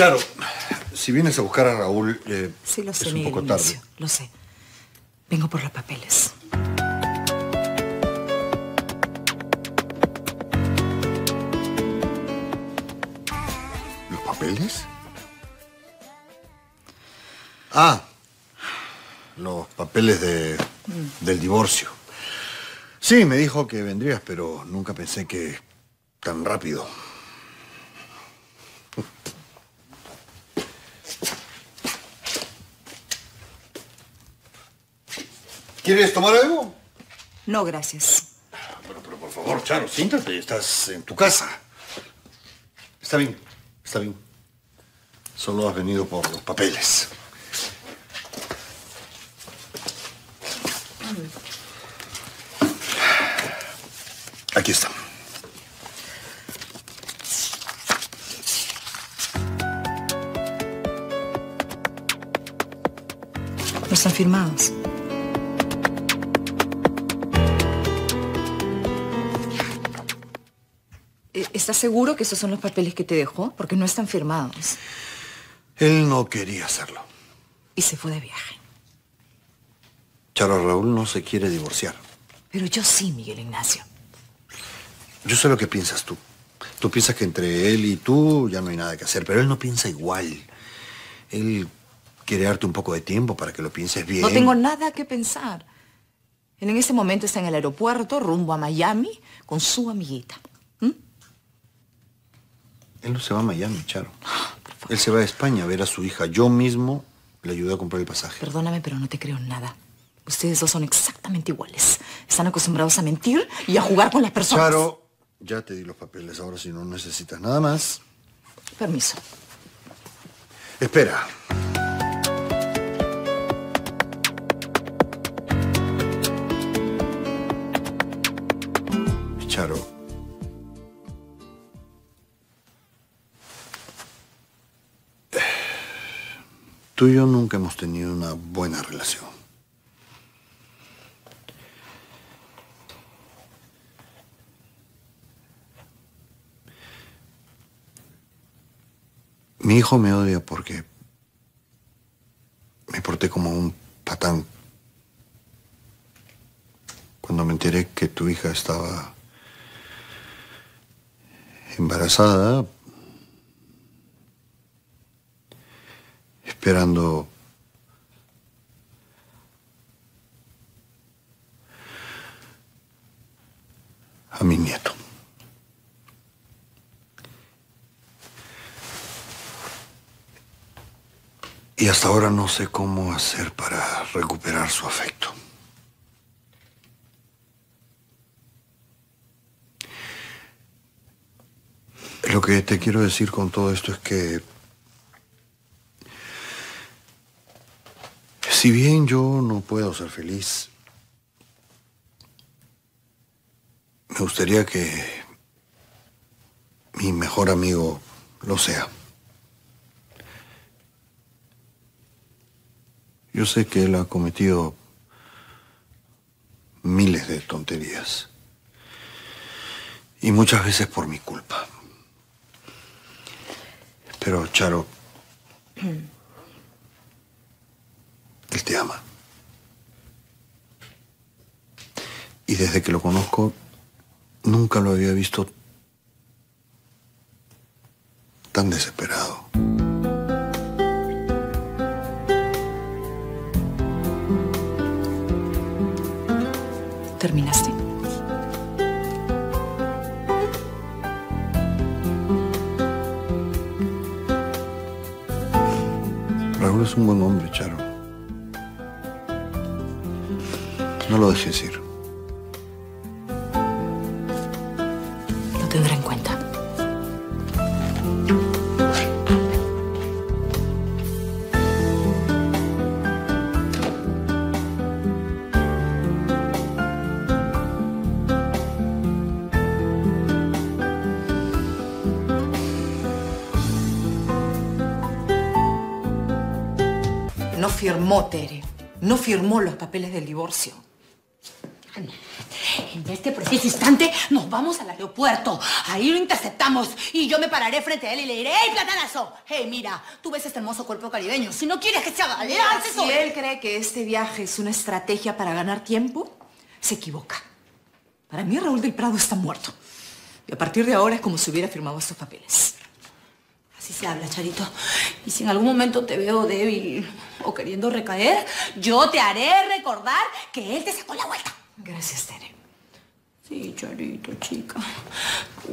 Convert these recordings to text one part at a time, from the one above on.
Charo, si vienes a buscar a Raúl, eh, Sí, lo sé, es un Miguel poco tarde. Ignacio, lo sé. Vengo por los papeles. ¿Los papeles? Ah, los papeles de, del divorcio. Sí, me dijo que vendrías, pero nunca pensé que tan rápido. ¿Quieres tomar algo? No, gracias. Pero, pero por favor, Charo, siéntate, estás en tu casa. Está bien, está bien. Solo has venido por los papeles. Aquí están. No están firmados. ¿Estás seguro que esos son los papeles que te dejó? Porque no están firmados. Él no quería hacerlo. Y se fue de viaje. Charo, Raúl no se quiere divorciar. Pero yo sí, Miguel Ignacio. Yo sé lo que piensas tú. Tú piensas que entre él y tú ya no hay nada que hacer, pero él no piensa igual. Él quiere darte un poco de tiempo para que lo pienses bien. No tengo nada que pensar. Él en ese momento está en el aeropuerto, rumbo a Miami, con su amiguita. Él no se va a Miami, Charo. Él se va a España a ver a su hija. Yo mismo le ayudé a comprar el pasaje. Perdóname, pero no te creo en nada. Ustedes dos son exactamente iguales. Están acostumbrados a mentir y a jugar con las personas. Charo, ya te di los papeles. Ahora si no necesitas nada más. Permiso. Espera. Charo. Tú y yo nunca hemos tenido una buena relación. Mi hijo me odia porque me porté como un patán. Cuando me enteré que tu hija estaba embarazada, a mi nieto. Y hasta ahora no sé cómo hacer para recuperar su afecto. Lo que te quiero decir con todo esto es que si bien yo no puedo ser feliz, me gustaría que mi mejor amigo lo sea. Yo sé que él ha cometido miles de tonterías. Y muchas veces por mi culpa. Pero, Charo, él te ama. Y desde que lo conozco, nunca lo había visto tan desesperado. ¿Terminaste? Raúl es un buen hombre, Charo. No lo dejes ir. Lo tendré en cuenta. No firmó, Tere. No firmó los papeles del divorcio. En este preciso instante nos vamos al aeropuerto. Ahí lo interceptamos y yo me pararé frente a él y le diré, ¡Hey, platanazo! Hey, mira, tú ves este hermoso cuerpo caribeño. Si no quieres que se haga, lance Si él cree que este viaje es una estrategia para ganar tiempo, se equivoca. Para mí Raúl del Prado está muerto. Y a partir de ahora es como si hubiera firmado estos papeles. Así se habla, Charito. Y si en algún momento te veo débil o queriendo recaer, yo te haré recordar que él te sacó la vuelta. Gracias, Tere. Sí, Charito, chica.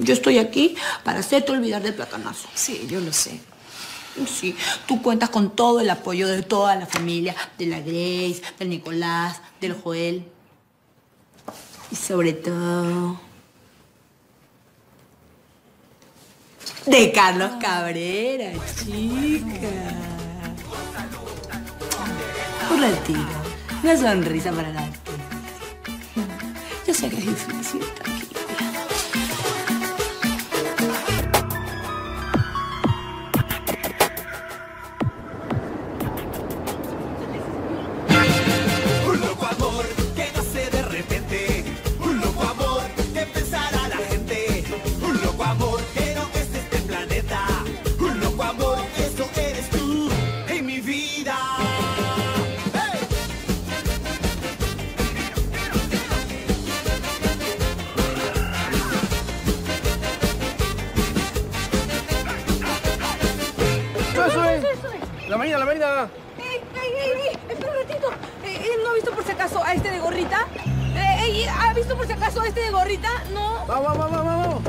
Yo estoy aquí para hacerte olvidar del platanazo. Sí, yo lo sé. Sí, tú cuentas con todo el apoyo de toda la familia, de la Grace, del Nicolás, del Joel. Y sobre todo... De Carlos Cabrera, chica. Un ratito. Una sonrisa para la Yo sé que visto por si acaso este de gorrita? No. Vamos, vamos, vamos, vamos.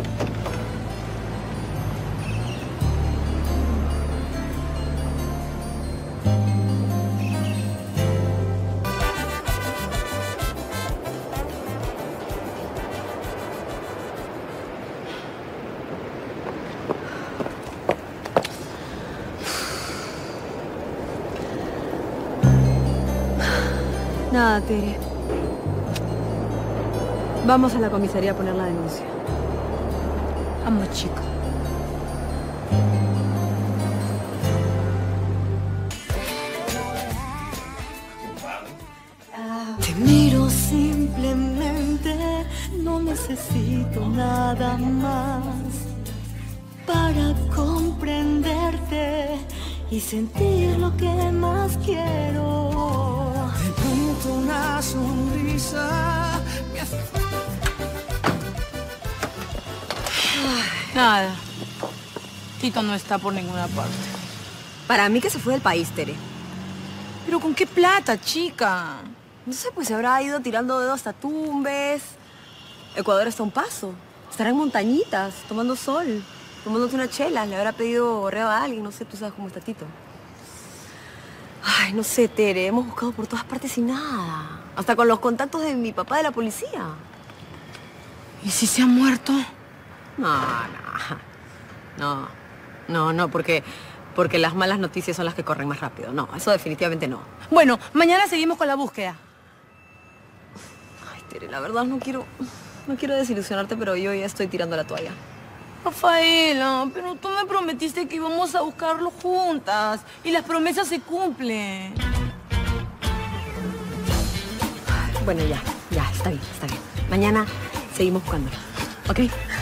Nada, Tere. Vamos a la comisaría a poner la denuncia. Vamos, chica. Te miro simplemente, no necesito nada más para comprenderte y sentir lo que más quiero. De pronto una sonrisa me hace Nada. Tito no está por ninguna parte. Para mí que se fue del país, Tere. ¿Pero con qué plata, chica? No sé, pues se habrá ido tirando dedos hasta Tumbes. Ecuador está a un paso. Estará en montañitas, tomando sol, tomándose una chela. Le habrá pedido borreo a alguien. No sé, tú sabes cómo está Tito. Ay, no sé, Tere. Hemos buscado por todas partes y nada. Hasta con los contactos de mi papá de la policía. ¿Y si se ha muerto? No, no. No, no, no, porque, porque las malas noticias son las que corren más rápido. No, eso definitivamente no. Bueno, mañana seguimos con la búsqueda. Ay, Tere, la verdad no quiero, no quiero desilusionarte, pero yo ya estoy tirando la toalla. Rafaela, pero tú me prometiste que íbamos a buscarlo juntas. Y las promesas se cumplen. Bueno, ya, ya, está bien, está bien. Mañana seguimos buscándolo, ¿ok?